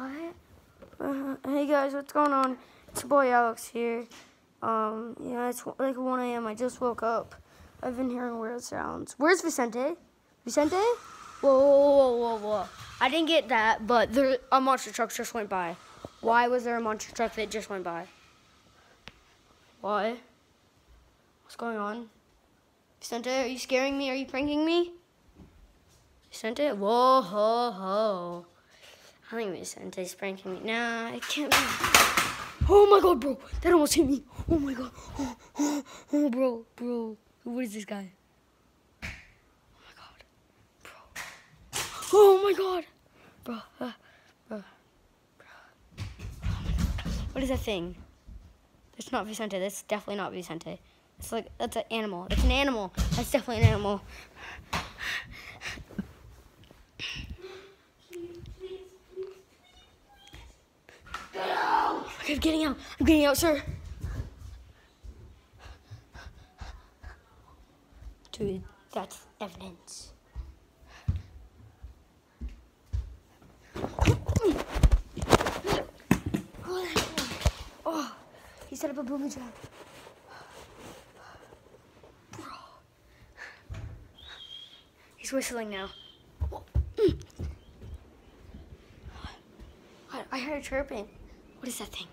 What? Uh, hey guys, what's going on? It's your boy Alex here. Um, yeah, it's like 1 a.m. I just woke up. I've been hearing weird sounds. Where's Vicente? Vicente? Whoa, whoa, whoa, whoa, whoa. I didn't get that, but there a monster truck just went by. Why was there a monster truck that just went by? Why? What's going on? Vicente, are you scaring me? Are you pranking me? Vicente? Whoa, ho, ho. I think Vicente's pranking me. Nah, it can't be. Oh my god, bro. That almost hit me. Oh my god. Oh, oh, oh bro, bro. What is this guy? Oh my god. Bro. Oh my god. Bro, uh, bro. bro. Oh my god. What is that thing? That's not Vicente. That's definitely not Vicente. It's like, that's an animal. It's an animal. That's definitely an animal. Okay, I'm getting out. I'm getting out, sir. Dude, that's evidence. Oh, he set up a booby trap. Bro. He's whistling now. I, heard chirping. What is that thing?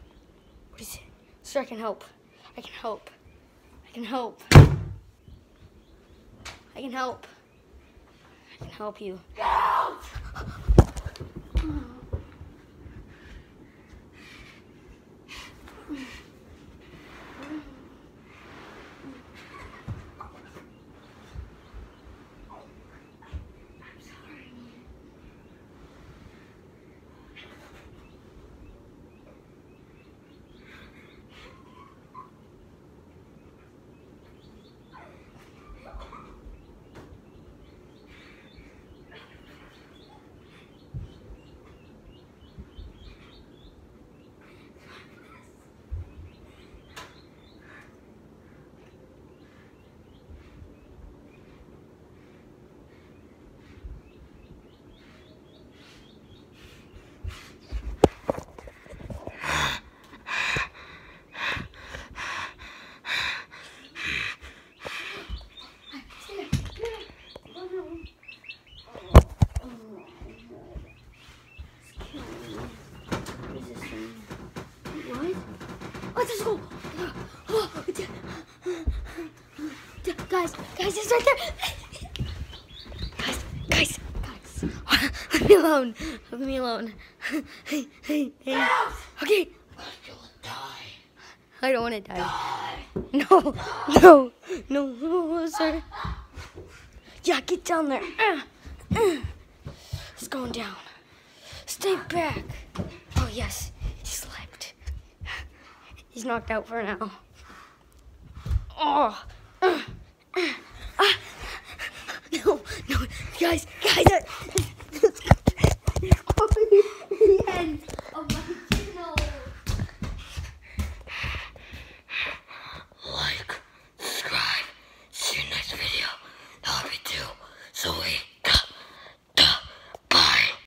Sir, I can help. I can help. I can help. I can help. I can help you. Help! Let's go. Guys, guys, it's right there. Guys, guys, guys. Leave me alone. Leave me alone. Hey, hey, hey. Okay. I don't want to die. No, no, no, no, sir. Yeah, get down there. It's going down. Stay back. Oh, yes. He's knocked out for now. Oh. Uh, uh, uh. No, no, guys.